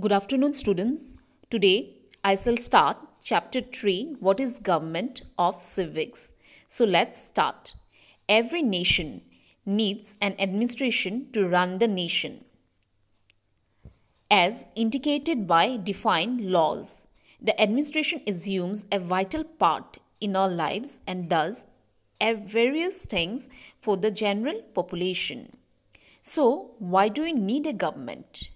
Good afternoon, students. Today I shall start chapter 3 What is Government of Civics? So let's start. Every nation needs an administration to run the nation. As indicated by defined laws, the administration assumes a vital part in our lives and does various things for the general population. So, why do we need a government?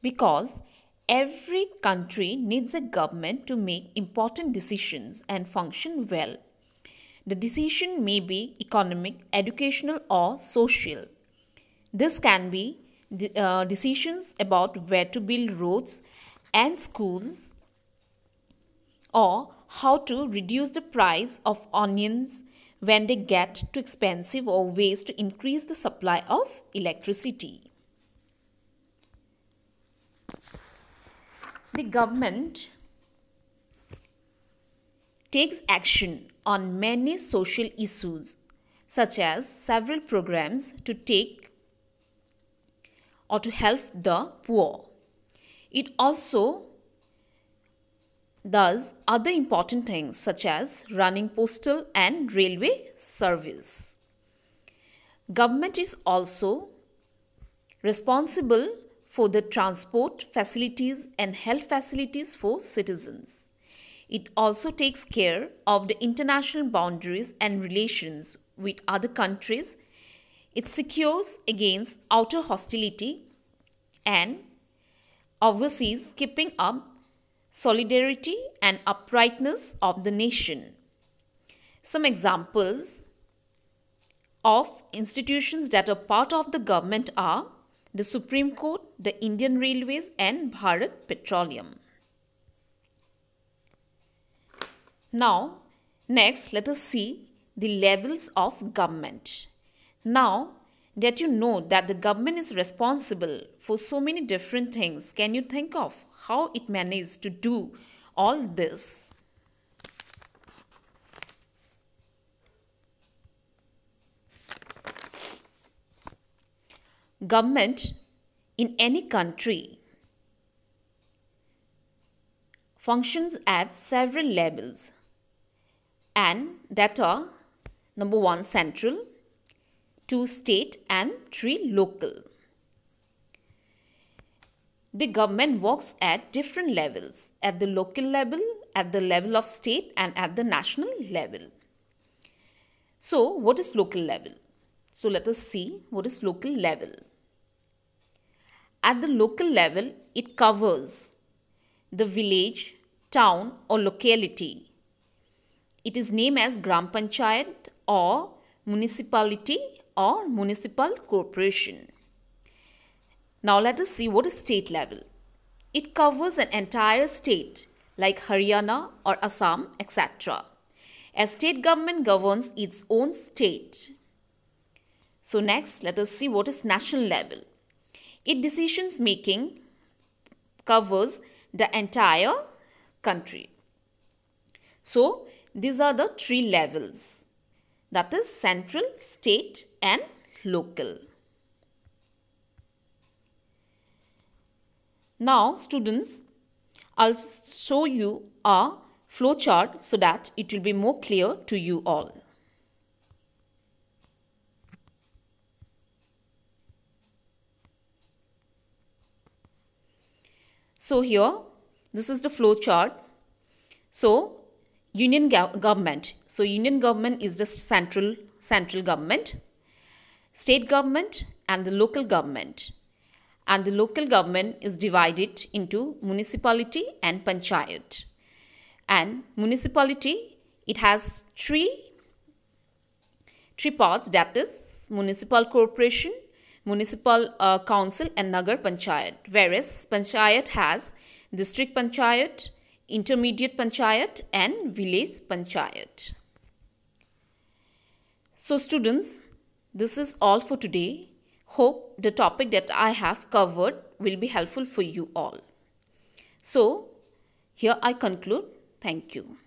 Because every country needs a government to make important decisions and function well. The decision may be economic, educational, or social. This can be uh, decisions about where to build roads and schools, or how to reduce the price of onions when they get too expensive, or ways to increase the supply of electricity. The government takes action on many social issues such as several programs to take or to help the poor. It also does other important things such as running postal and railway service. Government is also responsible for the transport facilities and health facilities for citizens. It also takes care of the international boundaries and relations with other countries. It secures against outer hostility and oversees keeping up solidarity and uprightness of the nation. Some examples of institutions that are part of the government are the Supreme Court, the Indian Railways, and Bharat Petroleum. Now, next, let us see the levels of government. Now, that you know that the government is responsible for so many different things, can you think of how it managed to do all this? Government in any country functions at several levels and that are number 1 central, 2 state and 3 local. The government works at different levels at the local level, at the level of state and at the national level. So what is local level? So let us see what is local level. At the local level, it covers the village, town or locality. It is named as Gram Panchayat or municipality or municipal corporation. Now let us see what is state level. It covers an entire state like Haryana or Assam, etc. A state government governs its own state. So next, let us see what is national level. It decisions making covers the entire country. So these are the three levels that is central, state and local. Now students, I'll show you a flowchart so that it will be more clear to you all. So here, this is the flow chart. So union government. So union government is the central central government, state government and the local government. And the local government is divided into municipality and panchayat. And municipality, it has three, three parts that is municipal corporation, municipal uh, council and Nagar Panchayat. Whereas Panchayat has district Panchayat, intermediate Panchayat and village Panchayat. So students, this is all for today. Hope the topic that I have covered will be helpful for you all. So, here I conclude. Thank you.